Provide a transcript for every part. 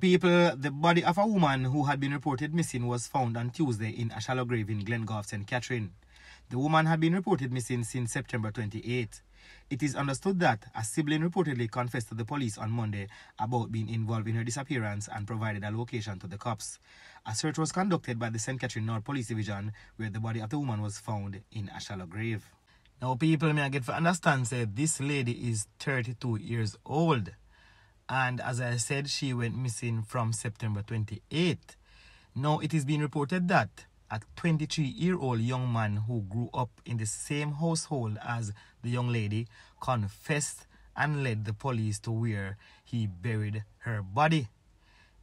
People, the body of a woman who had been reported missing was found on Tuesday in a shallow grave in Glengoffe, St. Catherine. The woman had been reported missing since September 28. It is understood that a sibling reportedly confessed to the police on Monday about being involved in her disappearance and provided a location to the cops. A search was conducted by the St. Catherine North Police Division where the body of the woman was found in a shallow grave. Now, people may get to understand, that this lady is 32 years old. And as I said, she went missing from September 28. Now, it is being reported that a 23 year old young man who grew up in the same household as the young lady confessed and led the police to where he buried her body.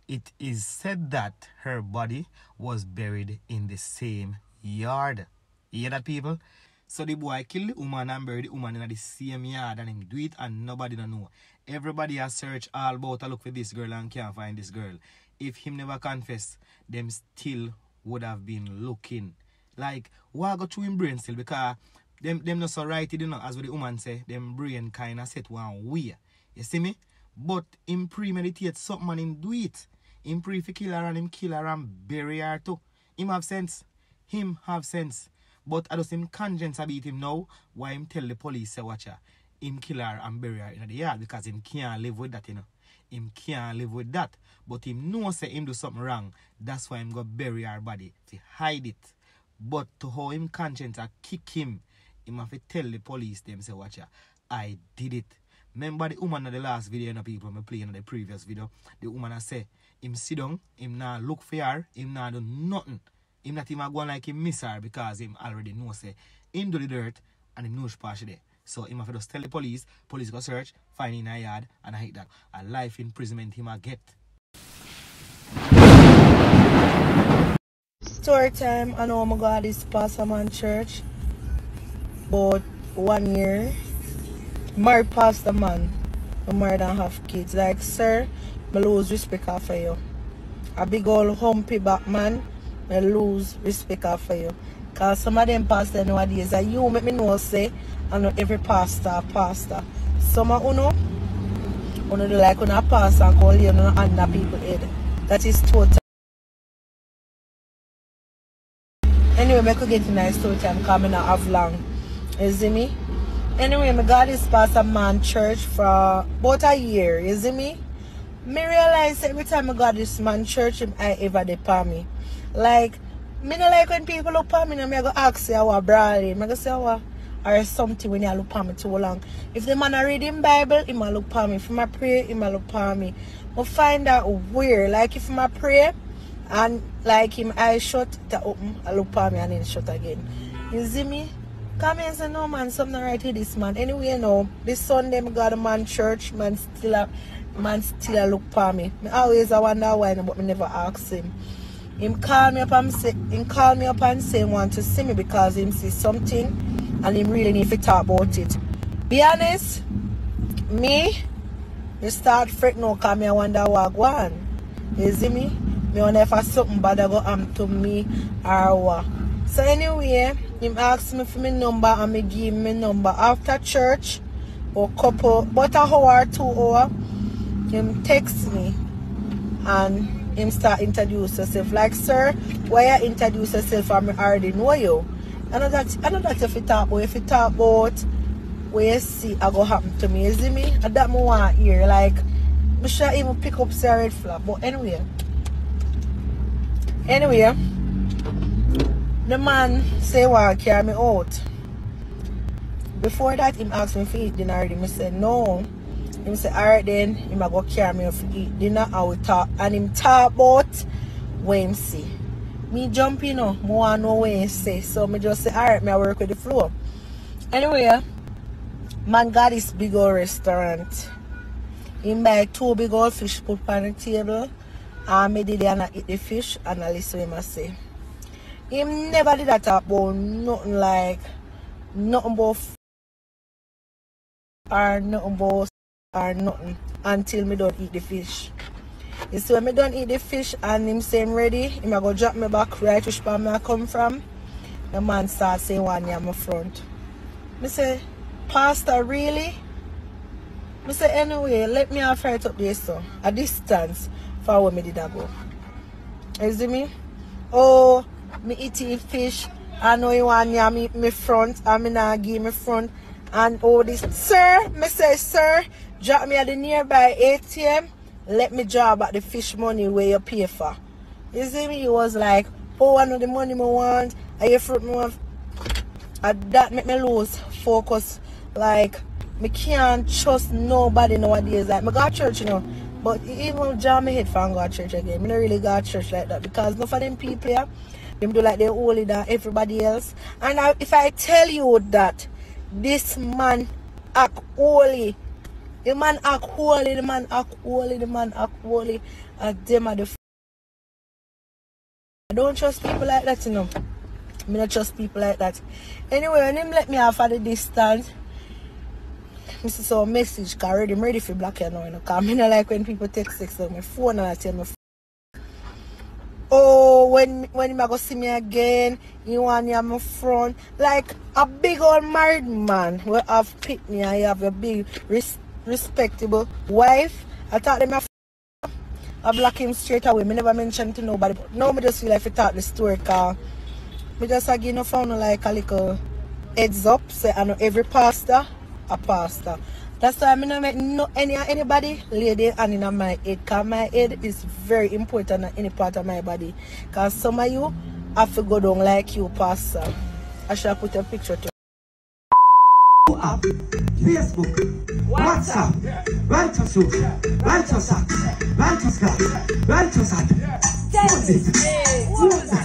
It is said that her body was buried in the same yard. You hear that, people? So the boy killed the woman and buried the woman in the same yard and him do it and nobody don't know. Everybody has searched all about to look for this girl and can't find this girl. If him never confess, them still would have been looking. Like, what go through him brain still? Because them them not so right, you know, as what the woman say, them brain kind of set one way. You see me? But him premeditate something and him do it. Him pre kill her and him kill her and bury her too. Him have sense. Him have sense. But I just him conscience a beat him now. Why him tell the police say watch her. Him kill her and bury her in the yard because him can't live with that, you know. Him can't live with that. But him know say him do something wrong. That's why him go bury her body. To hide it. But to how him conscience a kick him, him have to tell the police them say watch her. I did it. Remember the woman in the last video, you know, people me play in the previous video. The woman I say, him sit down, him now look for her, him now do nothing. Him not even going like him miss her because him already know say him do the dirt and him know she pass there. So him have to just tell the police, police go search, find in a yard and I hate that. A life imprisonment him a get. Story time, I know my God is Pastor Man Church. But one year, married Pastor Man. I'm married and kids. Like, sir, I lose respect of you. A big old humpy back man, I lose respect of you. Cause some of them pastor nowadays, and you make me know say, I know every pastor pastor. Some of uno, uno do like when a pastor call you uno under people head. That is total. Anyway, I could get a story time coming out of long. You see me? Anyway, my God is pastor man church for about a year, you see me? Me realize every time I got this man church, I ever depart me. Like, me no like when people look at me and me I go ask you what brawling. I go say what or something when you look at me too long. If the man a reading Bible, he might look at me. If I pray, he might look at me. I find that weird. Like if I pray and like him eye shut, to open, I look at me and then shut again. You see me? Come here and say, no man, something right with this man. Anyway, you know, this Sunday I got a man church, man still a man still a look for me. Me always I wonder why but me never ask him. Him call me up and say him call me up and say he want to see me because him see something and him really need to talk about it. Be honest, me, me start fret now cause me I wonder what go on. You see me? Me wonder if something bad go happen to me or what. So anyway, him asked me for my number and me give him my number after church or couple about a hour or two hour him text me and him start introduce yourself. Like sir why you introduce yourself? Me already know you. I know that I know that if you talk about if you talk about where you see I go happen to me you see me? And that want hear. Like me sure even pick up say red flag. But anyway. Anyway. The man say want carry me out. Before that him asked me if he eat dinner already. Me said no him say alright then him a go carry me off eat dinner and we talk. And him talk about what him see me jump you oh, know me want know what he say so me just say alright me I work with the floor. anyway uh, man got this big old restaurant. Him buy two big old fish put on the table. And me did and I eat the fish and I listen to him I say. Him never did that about nothing like nothing about or nothing about or nothing until me don't eat the fish. You see when me don't eat the fish and him say him ready, him a go drop me back right which part me I come from. The man start saying one near my front. Me say, Pastor really? Me say anyway, let me have right up there so. A distance for where me did I go. You see me? Oh, me eating fish. I know you want yeah, me, me front. I mean, I give me front. And all this. Sir, me say, sir, drop me at the nearby ATM. Let me drop back the fish money where you pay for. You see me? He was like, oh, I know the money me want. I hear fruit me want. That make me lose focus. Like, me can't trust nobody nowadays. Like, me got church, you know. But even jam my head for go to church again. Me not really go to church like that because no for them people here, them do like they holy than everybody else. And I, if I tell you that this man act holy, the man act holy, the man act holy, the man act holy, and them are the f- I don't trust people like that, you know. Me not trust people like that. Anyway, when him let me off at the distance, me see some message cause I'm ready for block you now, you know. Cause me not like when people text text on my phone and I tell f- Oh, when when him go see me again, you want on my front. Like a big old married man will have picked me you have a big res- respectable wife. I thought them f- I block him straight away. Me never mention to nobody. But now me just feel like I talk the story cause me just a give no phone like a little heads up. Say I know every pastor a pastor. That's why I'm not make no any anybody lay their hand in my head. Cause my head is very important in any part of my body. Cause some of you have to go down like you, pastor. I shall put a picture to app, Facebook, WhatsApp, Righteous Youth, Righteous Act, Righteous God, Righteous Act. Use it, use that, take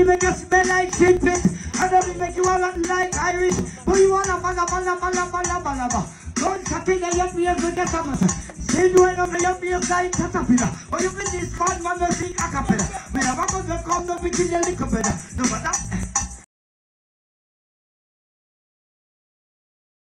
I make you smell like shit pit. I don't mean make you all like Irish. But you wanna bala bala bala bala bala bala. Don't cut in your ears with the summers. Say you ain't over your ears like caterpillar. Or you been this bad man will sing a cappella. We have a mother come to begin a little better. No matter